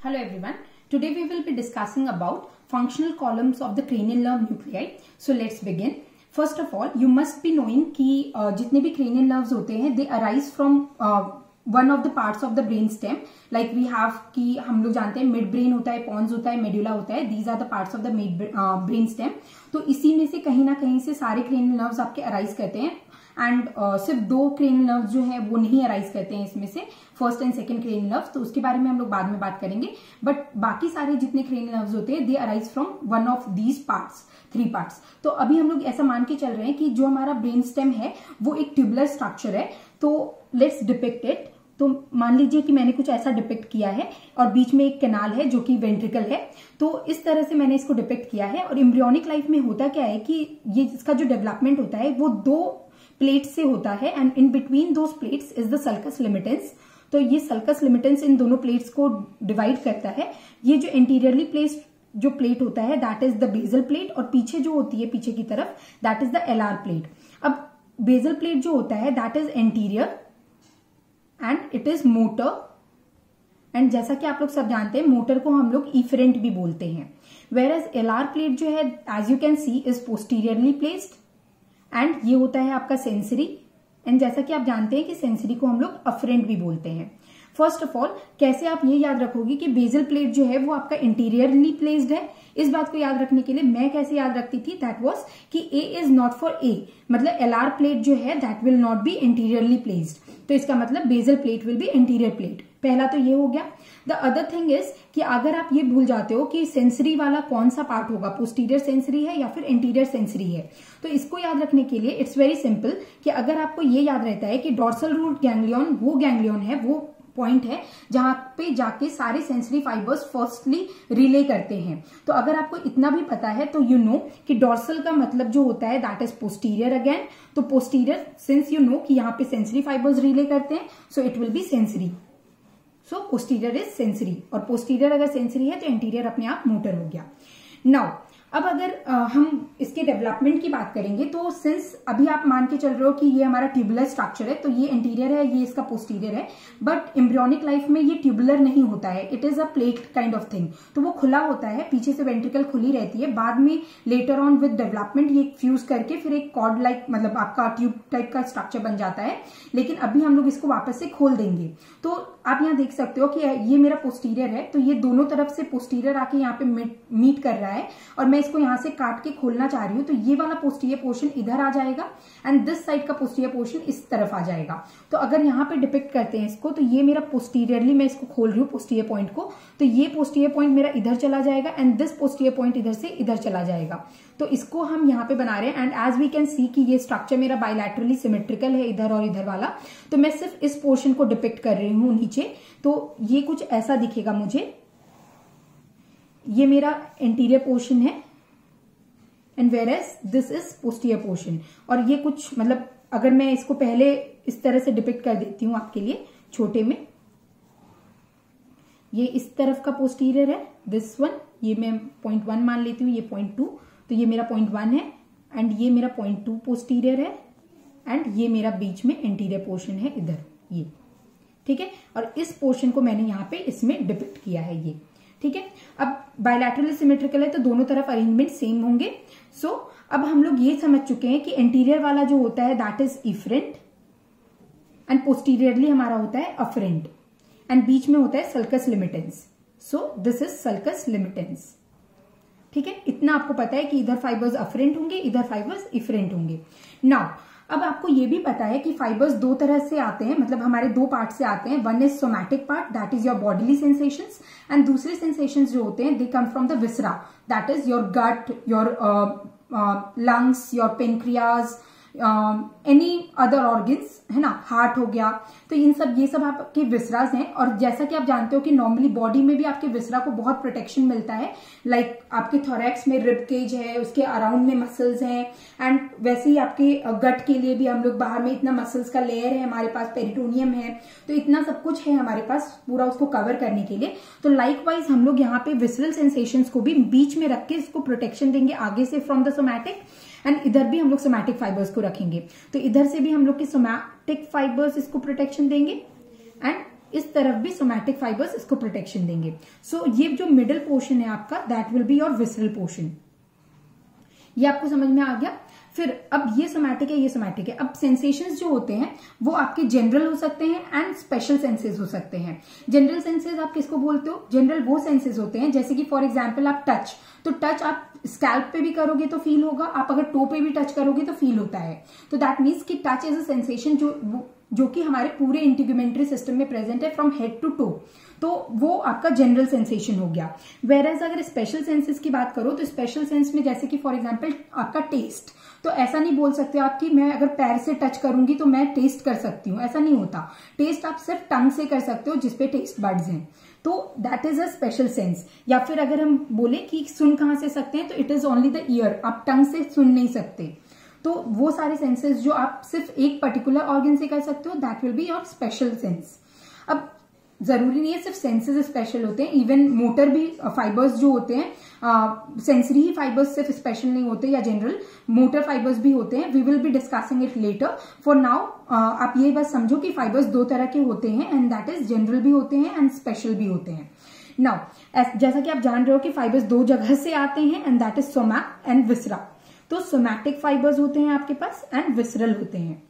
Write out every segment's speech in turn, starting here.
Hello everyone. Today we will be discussing about functional columns of the cranial nerve nuclei. So let's begin. First of all, you must be knowing कि uh, जितने भी cranial nerves होते हैं they arise from uh, one of the parts of the brain stem like we have कि हम लोग जानते हैं मिड ब्रेन होता है पॉन्स होता है मेड्यूला होता है these are the parts of the midbrain stem तो इसी में से कहीं ना कहीं से सारे क्रेनियल नर्व्स आपके अराइज करते हैं एंड uh, सिर्फ़ दो क्रेन नर्व्स जो है वो नहीं अराइज करते हैं इसमें से। First and second cranial nerves तो उसके बारे में हम लोग बाद में बात करेंगे। बट बाकी सारे जितने क्रेन नर्व्स होते हैं they arise from one of these parts three parts तो अभी हम लोग ऐसा मान के चल रहे हैं कि जो हमारा ब्रेन स्टेम है वो एक ट्यूबुलर स्ट्रक्चर है। तो लेट्स डिपिक्ट इट तो मान लीजिए कि मैंने कुछ ऐसा डिपिक्ट किया है और बीच में एक कैनाल है जो कि वेंट्रिकल है। तो इस तरह से मैंने इसको डिपिक्ट किया है और इम्ब्रियोनिक लाइफ में होता क्या है कि ये इसका जो डेवलपमेंट होता है वो दो प्लेट्स से होता है and in between those plates is the sulcus limitans तो ये सल्कस लिमिटेंस इन दोनों प्लेट्स को डिवाइड करता है। ये जो इंटीरियरली प्लेस्ड जो प्लेट होता है that is the basal plate और पीछे जो होती है, पीछे की तरफ़ that is the alar plate अब बेजल प्लेट जो होता है that is anterior and it is motor and जैसा कि आप लोग सब जानते हैं मोटर को हम लोग इफरेंट भी बोलते हैं। Whereas alar plate जो है as you can see is posteriorly placed and ये होता है आपका सेंसरी एंड जैसा कि आप जानते हैं कि सेंसरी को हम लोग अफरेंट भी बोलते हैं. फ़र्स्ट ऑफ़ ऑल कैसे आप ये याद रखोगे कि बेजल प्लेट जो है वो आपका इंटीरियरली प्लेस्ड है? इस बात को याद रखने के लिए मैं कैसे याद रखती थी? दैट वॉज़ कि A is not for A मतलब एल आर प्लेट जो है that will not be anteriorly placed तो इसका मतलब basal plate will be anterior plate पहला तो ये हो गया। द अदर थिंग इज़ कि अगर आप ये भूल जाते हो कि सेंसरी वाला कौन सा पार्ट होगा पोस्टीरियर सेंसरी है या फिर इंटीरियर सेंसरी है। तो इसको याद रखने के लिए इट्स वेरी सिंपल कि अगर आपको ये याद रहता है कि डॉर्सल रूट गैंग्लियन वो गैंग्लियन है, वो पॉइंट है जहाँ पे जाके सारे सेंसरी फाइबर्स फर्स्टली रिले करते हैं। तो अगर आपको इतना भी पता है तो यू नो कि डॉर्सल का मतलब जो होता है दैट इज़ पोस्टीरियर अगेन तो पोस्टीरियर सिंस यू नो कि यहाँ पे सेंसरी फाइबर्स रिले करते हैं so it will be sensory so posterior is sensory और पोस्टीरियर अगर सेंसरी है तो इंटीरियर अपने आप मोटर हो गया। नाउ अब अगर हम इसके डेवलपमेंट की बात करेंगे तो सिंस अभी आप मान के चल रहे हो कि ये हमारा ट्यूबुलर स्ट्रक्चर है तो ये इंटीरियर है, ये इसका पोस्टीरियर है बट एम्ब्रियोनिक लाइफ में ये ट्यूबुलर नहीं होता है. It is a plate kind of thing तो वो खुला होता है, पीछे से वेंट्रिकल खुली रहती है, बाद में लेटर ऑन विद डेवलपमेंट ये फ्यूज करके फिर एक कॉर्ड लाइक मतलब आपका ट्यूब टाइप का स्ट्रक्चर बन जाता है, लेकिन अभी हम लोग इसको वापस से खोल देंगे. तो आप यहाँ देख सकते हो कि ये मेरा पोस्टीरियर है तो ये दोनों तरफ़ से पोस्टीरियर आके यहाँ पे मीट कर रहा है, और मैं इसको यहाँ से काट के खोलना चाह रही हूँ तो ये वाला पोस्टीरियर पोर्शन इधर आ जाएगा एंड दिस साइड का पोस्टीरियर पोर्शन इस तरफ़ आ जाएगा। तो अगर यहाँ पे डिपिक्ट करते हैं इसको तो ये मेरा पोस्टीरियरली मैं इसको खोल रही हूँ पोस्टीरियर पॉइंट को तो ये पोस्टीरियर पॉइंट मेरा इधर चला जाएगा एंड दिस पोस्टीरियर पॉइंट इधर से इधर चला जाएगा। तो इसको हम यहाँ पे बना रहे हैं and as we can see कि ये स्ट्रक्चर मेरा बायोलैटरली सिमेट्रिकल है इधर और इधर वाला तो मैं सिर्फ़ इस पोर्शन को डिपिक्ट कर रही हूँ नीचे। तो ये कुछ ऐसा दिखेगा मुझे। ये मेरा इंटीरियर पोर्शन है। And whereas this is posterior portion और ये कुछ मतलब अगर मैं इसको पहले इस तरह से डिपिक्ट कर देती हूँ आपके लिए, छोटे में, ये इस तरफ़ का पोस्टीरियर है दिस वन ये मैं पॉइंट वन मान लेती हूँ, ये पॉइंट टू तो ये मेरा पॉइंट वन है एंड ये मेरा पॉइंट टू पोस्टीरियर है एंड ये मेरा बीच में इंटीरियर पोर्शन है इधर, ये, ठीक है? और इस पोर्शन को मैंने यहाँ पे इसमें डिपिक्ट किया है ये। ठीक है? अब बायोलैटरल सिमेट्रिकल है तो दोनों तरफ़ अरेंजमेंट सेम होंगे। सो अब हम लोग ये समझ चुके हैं कि इंटीरियर वाला जो होता है that is efferent and posteriorly हमारा होता है अफरेंट एंड बीच में होता है sulcus limitans so this is sulcus limitans ठीक है? इतना आपको पता है कि इधर फाइबर्स अफरेंट होंगे, इधर फाइबर्स इफरेंट होंगे। नाउ अब आपको ये भी पता है कि फाइबर्स दो तरह से आते हैं मतलब हमारे दो पार्ट से आते हैं। One is somatic part that is your bodily sensations and दूसरे सेंसेशंस जो होते हैं they come from the viscera that is your gut your lungs your pancreas any other organs है ना? हार्ट हो गया। तो इन सब ये सब आपके विसराज हैं और जैसा कि आप जानते हो कि नॉर्मली बॉडी में भी आपके विसरा को बहुत प्रोटेक्शन मिलता है। लाइक like, आपके थोरैक्स में रिब केज है उसके अराउंड में मसल्स हैं। एंड वैसे ही आपके गट के लिए भी हम लोग बाहर में इतना मसल्स का लेयर है हमारे पास पेरिटोनियम है। तो इतना सब कुछ है हमारे पास पूरा उसको कवर करने के लिए। तो लाइक वाइज हम लोग यहाँ पे विसरल सेंसेशन को भी बीच में रख के इसको प्रोटेक्शन देंगे आगे से फ्रॉम द सोमैटिक एंड इधर भी हम लोग सोमैटिक फाइबर्स को रखेंगे। तो इधर से भी हम लोग की सोमैटिक फाइबर्स इसको प्रोटेक्शन देंगे एंड इस तरफ़ भी सोमैटिक फाइबर्स इसको प्रोटेक्शन देंगे। सो so, ये जो मिडिल पोर्शन है आपका that will be your visceral portion ये आपको समझ में आ गया? फिर अब ये सोमैटिक है, ये सोमैटिक है। अब सेंसेशंस जो होते हैं, वो आपके जनरल हो सकते हैं एंड स्पेशल सेंसेस हो सकते हैं। जनरल सेंसेस आप किसको बोलते हो? जनरल वो सेंसेस होते हैं, जैसे कि फॉर एग्ज़ाम्पल आप टच तो टच आप स्कैल्प पे भी करोगे तो फील होगा, आप अगर टो पे भी टच करोगे तो फील होता है। तो दैट मीन्स की टच इज़ अ सेंसेशन जो जो कि हमारे पूरे इंटीग्यूमेंट्री सिस्टम में प्रेजेंट है फ्रॉम हेड टू टो तो वो आपका जनरल सेंसेशन हो गया. वेर एज अगर स्पेशल सेंसेस की बात करो तो स्पेशल सेंस में जैसे कि फॉर एग्ज़ाम्पल आपका टेस्ट तो ऐसा नहीं बोल सकते आप कि मैं अगर पैर से टच करूँगी तो मैं टेस्ट कर सकती हूँ. ऐसा नहीं होता. टेस्ट आप सिर्फ़ टंग से कर सकते हो जिसपे टेस्ट बर्ड्स हैं. तो that is a special sense या फिर अगर हम बोले कि सुन कहाँ से सकते हैं तो it is only the ear आप टंग से सुन नहीं सकते. तो वो सारे सेंसेस जो आप सिर्फ़ एक पर्टिकुलर ऑर्गन से कर सकते हो that will be your special sense अब ज़रूरी नहीं है सिर्फ़ सेंसेस स्पेशल होते हैं इवन मोटर भी फाइबर्स जो होते हैं सेंसरी ही फाइबर्स सिर्फ़ स्पेशल नहीं होते या जनरल मोटर फाइबर्स भी होते हैं. We will be discussing it later for now आप ये बस समझो कि फाइबर्स दो तरह के होते हैं एंड दैट इज़ जनरल भी होते हैं एंड स्पेशल भी होते हैं. नाउ जैसा कि आप जान रहे हो कि फाइबर्स दो जगह से आते हैं and that is somatic and viscera तो सोमैटिक फाइबर्स होते हैं आपके पास एंड विसरल होते हैं।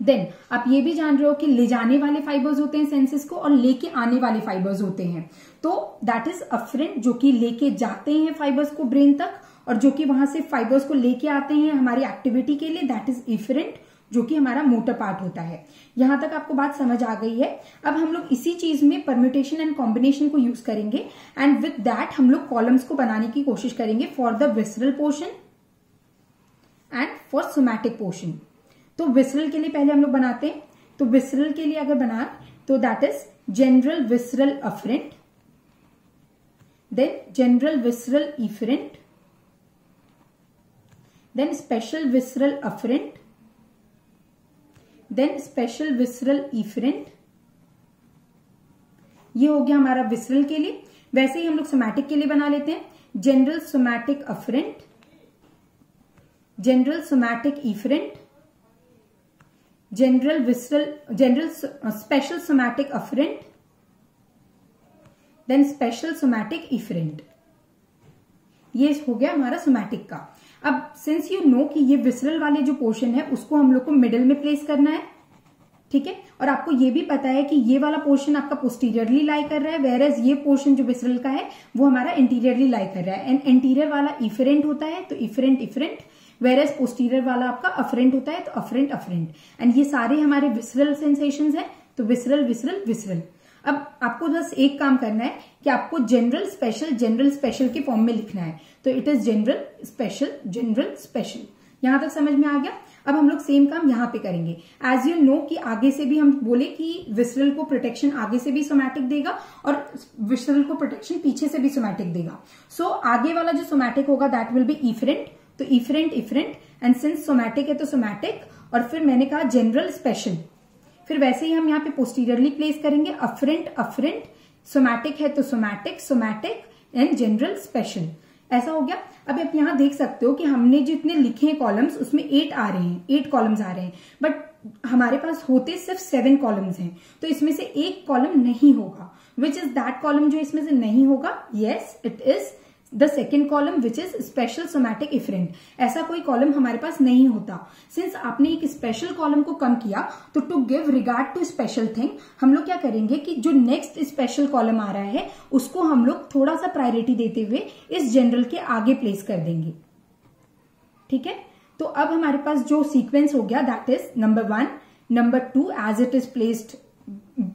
देन आप ये भी जान रहे हो कि ले जाने वाले फाइबर्स होते हैं सेंसेस को और लेके आने वाले फाइबर्स होते हैं। तो दैट इज़ अफ्रेंट जो कि लेके जाते हैं फाइबर्स को ब्रेन तक और जो कि वहाँ से फाइबर्स को लेके आते हैं हमारी एक्टिविटी के लिए दैट इज़ इफरेंट जो कि हमारा मोटर पार्ट होता है। यहाँ तक आपको बात समझ आ गई है। अब हम लोग इसी चीज़ में परम्यूटेशन एंड कॉम्बिनेशन को यूज़ करेंगे। एंड विद दैट हम लोग कॉलम्स को बनाने की कोशिश करेंगे for the visceral portion and for somatic portion तो विसरल के लिए पहले हम लोग बनाते हैं। तो विसरल के लिए अगर बना तो that is general visceral afferent then general visceral efferent then special visceral afferent then special visceral efferent ये हो गया हमारा विसरल के लिए। वैसे ही हम लोग सोमैटिक के लिए बना लेते हैं। General somatic afferent general somatic efferent general visceral general special somatic afferent then special somatic efferent ये हो गया हमारा सोमैटिक का। अब सिंस यू नो कि ये विसरल वाले जो पोर्शन है, उसको हम लोग को मिडिल में प्लेस करना है, ठीक है? और आपको ये भी पता है कि ये वाला पोर्शन आपका पोस्टीरियरली लाई कर रहा है वेर एज ये पोर्शन जो विसरल का है, वो हमारा इंटीरियरली लाई कर रहा है। एंड इंटीरियर वाला इफरेंट होता है तो efferent efferent whereas posterior वाला आपका अफरेंट होता है तो अफरेंट अफरेंट एंड ये सारे हमारे विसरल सेंसेशन है तो विसरल विसरल विसरल अब आपको बस एक काम करना है कि आपको जनरल स्पेशल जनरल स्पेशल के फॉर्म में लिखना है। तो it is general special general special यहाँ तक समझ में आ गया? अब हम लोग सेम काम यहाँ पे करेंगे। एज यू नो कि आगे से भी हम बोले कि विसरल को प्रोटेक्शन आगे से भी सोमैटिक देगा और विसरल को प्रोटेक्शन पीछे से भी सोमैटिक देगा। सो so, आगे वाला जो सोमैटिक होगा दैट विल बी इफरेंट तो efferent efferent and since somatic है तो सोमैटिक और फिर मैंने कहा जनरल स्पेशल फिर वैसे ही हम यहाँ पे पोस्टीरियरली प्लेस करेंगे। अफरेंट अफरेंट सोमैटिक है तो somatic somatic and general special ऐसा हो गया। अब आप यहाँ देख सकते हो कि हमने जितने लिखे हैं कॉलम्स उसमें एट आ रहे हैं। एट कॉलम्स आ रहे हैं। बट हमारे पास होते सिर्फ़ सेवन कॉलम्स हैं। तो इसमें से एक कॉलम नहीं होगा। विच इज़ दैट कॉलम जो इसमें से नहीं होगा? Yes it is the second column which is special somatic efferent ऐसा कोई कॉलम हमारे पास नहीं होता। सिंस आपने एक स्पेशल कॉलम को कम किया तो to give regard to special thing हम लोग क्या करेंगे कि जो नेक्स्ट स्पेशल कॉलम आ रहा है, उसको हम लोग थोड़ा सा प्रायोरिटी देते हुए इस जनरल के आगे प्लेस कर देंगे। ठीक है? तो अब हमारे पास जो सीक्वेंस हो गया that is number one number two as it is placed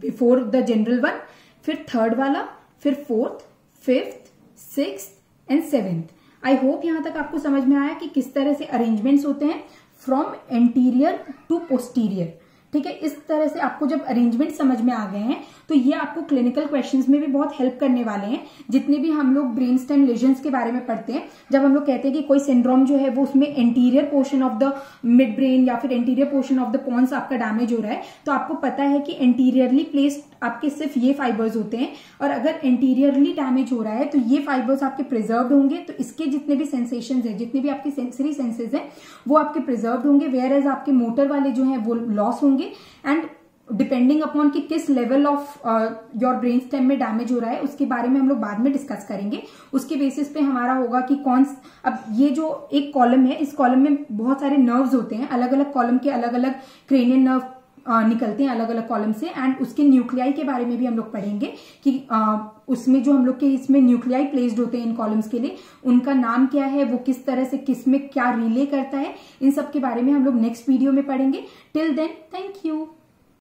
before the general one फिर थर्ड वाला, फिर fourth fifth six and seventh I hope यहाँ तक आपको समझ में आया कि किस तरह से अरेंजमेंट्स होते हैं फ्रॉम एंटीरियर टू पोस्टीरियर ठीक है, इस तरह से आपको जब अरेंजमेंट समझ में आ गए हैं तो ये आपको क्लिनिकल क्वेश्चंस में भी बहुत हेल्प करने वाले हैं। जितने भी हम लोग ब्रेन स्टेम लेजन्स के बारे में पढ़ते हैं, जब हम लोग कहते हैं कि कोई सिंड्रोम जो है वो उसमें anterior portion of the midbrain या फिर anterior portion of the pons आपका डैमेज हो रहा है तो आपको पता है कि एंटीरियरली प्लेस्ड आपके सिर्फ़ ये फाइबर्स होते हैं और अगर इंटीरियरली डैमेज हो रहा है तो ये फाइबर्स आपके प्रिजर्व होंगे तो इसके जितने भी सेंसेशन है, जितने भी आपके सेंसरी सेंसेज हैं, वो आपके प्रिजर्व होंगे वेयर एज आपके मोटर वाले जो है, वो लॉस होंगे एंड डिपेंडिंग अपॉन कि किस level of your brain stem में डैमेज हो रहा है, उसके बारे में हम लोग बाद में डिस्कस करेंगे। उसके बेसिस पे हमारा होगा कि कौन अब ये जो एक कॉलम है, इस कॉलम में बहुत सारे नर्व्स होते हैं अलग अलग कॉलम के अलग अलग क्रेनियन नर्व निकलते हैं अलग अलग कॉलम से एंड उसके न्यूक्लियाई के बारे में भी हम लोग पढ़ेंगे कि उसमें जो हम लोग के इसमें न्यूक्लियाई प्लेस्ड होते हैं इन कॉलम्स के लिए, उनका नाम क्या है, वो किस तरह से किसमें क्या रिले करता है, इन सब के बारे में हम लोग नेक्स्ट वीडियो में पढ़ेंगे. Till then thank you